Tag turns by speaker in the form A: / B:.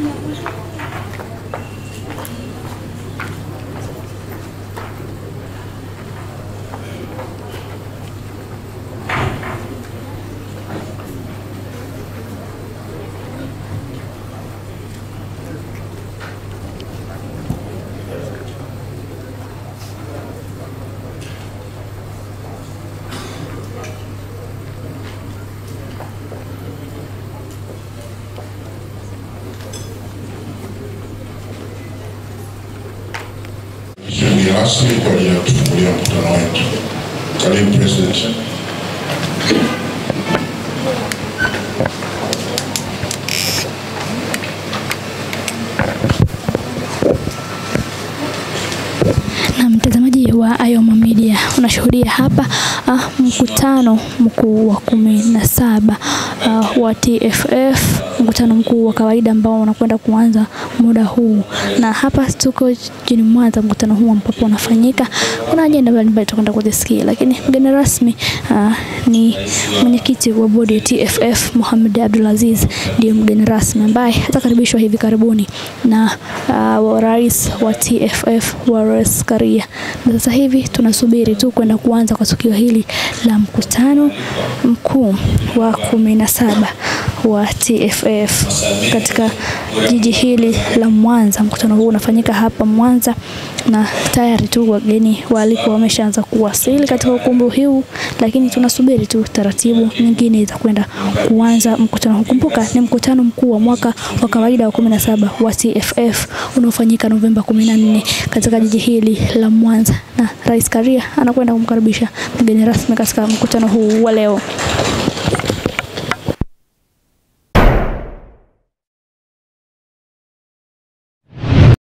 A: Iya. Rasmi kwa ajili ya kufungulia mkutano wetu. Karibu President.
B: Ayoma Media unashuhudia hapa ah, mkutano mkuu wa kumi na saba uh, wa TFF, mkutano mkuu wa kawaida ambao unakwenda kuanza muda huu, na hapa tuko jijini Mwanza, mkutano huu ambapo unafanyika. Kuna ajenda mbalimbali tutakwenda kuzisikia, lakini mgeni rasmi uh, ni mwenyekiti wa bodi ya TFF Mohamed Abdulaziz, ndiye mgeni rasmi ambaye atakaribishwa hivi karibuni na uh, rais wa TFF Wallace Karia, na sasa hivi tunasubiri tu kwenda kuanza kwa tukio hili la mkutano mkuu wa kumi na saba wa TFF katika jiji hili la Mwanza. Mkutano huu unafanyika hapa Mwanza na tayari tu wageni walikuwa wameshaanza kuwasili katika ukumbi huu, lakini tunasubiri tu taratibu nyingine za kwenda kuanza mkutano huu. Kumbuka ni mkutano mkuu wa mwaka wa kawaida wa kumi na saba wa TFF unaofanyika Novemba kumi na nne katika jiji hili la Mwanza, na Rais Karia anakwenda kumkaribisha mgeni rasmi katika mkutano huu wa leo.